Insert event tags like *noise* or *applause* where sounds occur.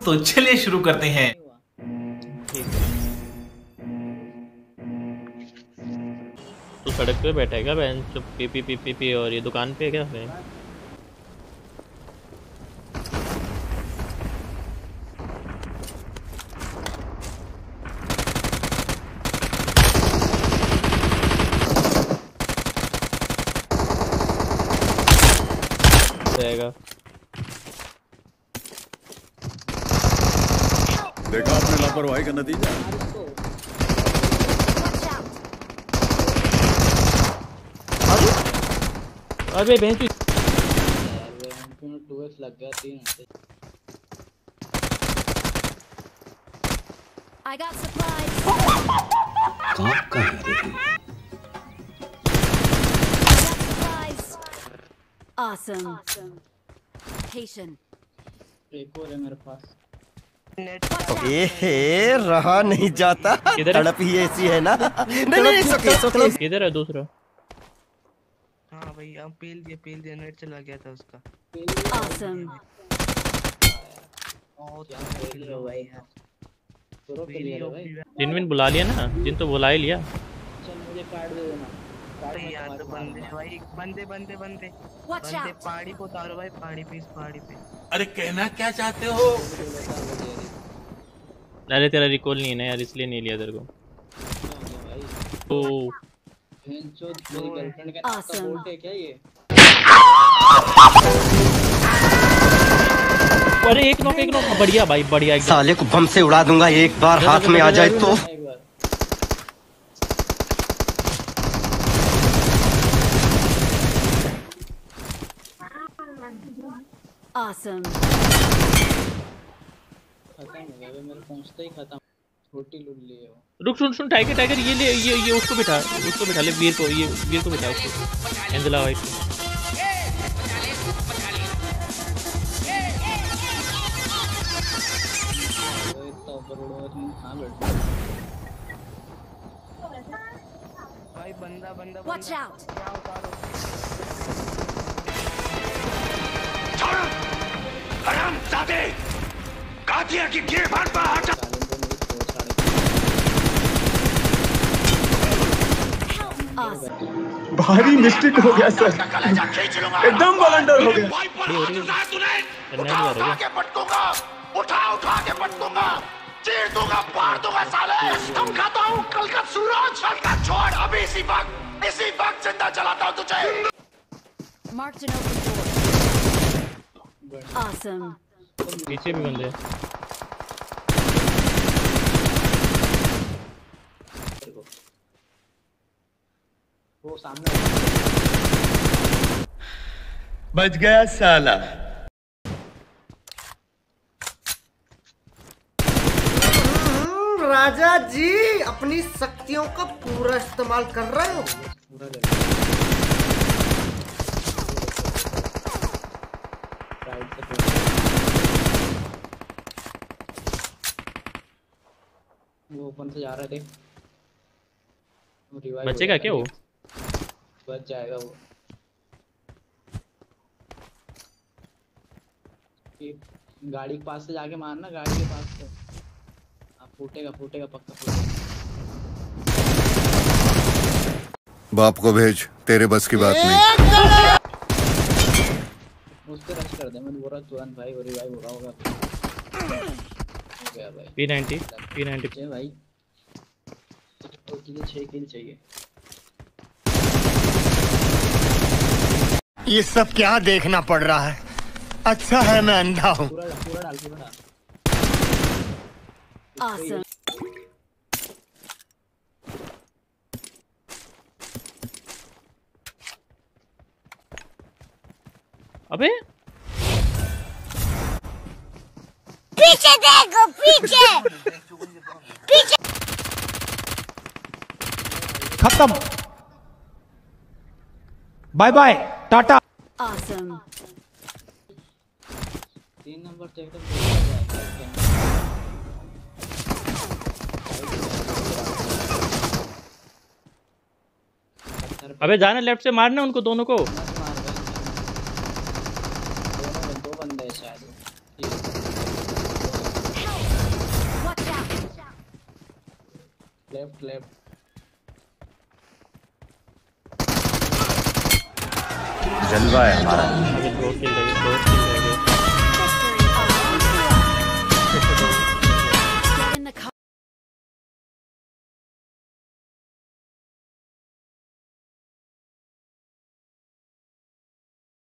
तो चलिए शुरू करते हैं। तू सड़क पे बैठेगा बहन? चुप, पी पी पी पी पी, और ये दुकान पे है क्या बहन? जाएगा। देखा आपने लापरवाही का नतीजा अबे बहन तू टू एक्स लग गया तीन हफ़्ते I got supplies. कहाँ कहाँ है रे? Awesome. Patient. एक और है मेरे पास ए रहा नहीं जाता। है? तड़प ही ऐसी है ना? *laughs* नहीं नहीं सोके सोके किधर है दूसरा? हाँ भाई अब पेल दिया पेल दिया नेट चला गया था उसका। भाई जिन विन बुला लिया ना जिन तो बुला ही लिया। चल मुझे कार्ड दे देना। यार तो बंदे भाई बंदे बंदे बंदे। बंदे. पहाड़ी पे उतारो भाई पहाड़ी पे इस पहाड़ी पे। अरे कहना क्या चाहते हो? अरे तेरा रिकॉल नहीं है ना यार इसलिए नहीं लिया तेरे को। ये अरे एक नॉक एक नॉक बढ़िया भाई बढ़िया साले को बम से उड़ा दूँगा एक बार हाथ में आ जाए तो। Awesome. खत्म हो गया भाई मेरे ही खत्म। छोटी लूट लिए हो रुक सुन सुन टाइगर टाइगर ये ले ये ये उसको बिठा उसको बिठा ले वीर को ये वीर को बिठा उसको। एंजेला वाइट को। भाई बंदा बंदा Watch बंदा out. क्या उतारो? साले को मेरी छोड़ छाड़ Awesome. भारी मिस्टेक हो गया सर एकदम बलंडर हो गया पटकूँगा उठा उठा के पटकूँगा चीर दूँगा फाड़ दूँगा साले तुम खाता हूँ कल का सूरज कल का छोड़ अभी इसी वक्त इसी वक्त ज़िंदा चलाता हूँ तुझे Marked an open door. Awesome. पीछे भी बंदे हैं। को वो सामने बच गया साला। राजा जी अपनी शक्तियों का पूरा इस्तेमाल कर रहे हो? वो ओपन से जा रहा है हो बचेगा क्या वो? बच जाएगा वो। गाड़ी के पास से जाके मारना गाड़ी के पास से। हाँ फूटेगा फूटेगा पक्का फूटेगा। बाप को भेज तेरे बस की बात नहीं। उस पे रश कर दे मैं बोल रहा तुरंत भाई वो रिवाइव हो रहा होगा। हो गया भाई। पी नाइनटी पी नाइनटी चाहिए भाई और तुझे छह किल चाहिए? ये सब क्या देखना पड़ रहा है? अच्छा है मैं अंधा हूँ। Awesome. अबे? पीछे देखो पीछे! पीछे! खत्म। Bye bye Tata. awesome. तीन नंबर तो एकदम अबे जाने लेफ़्ट से मारना उनको दोनों को। लेफ़्ट लेफ़्ट जलवा है हमारा।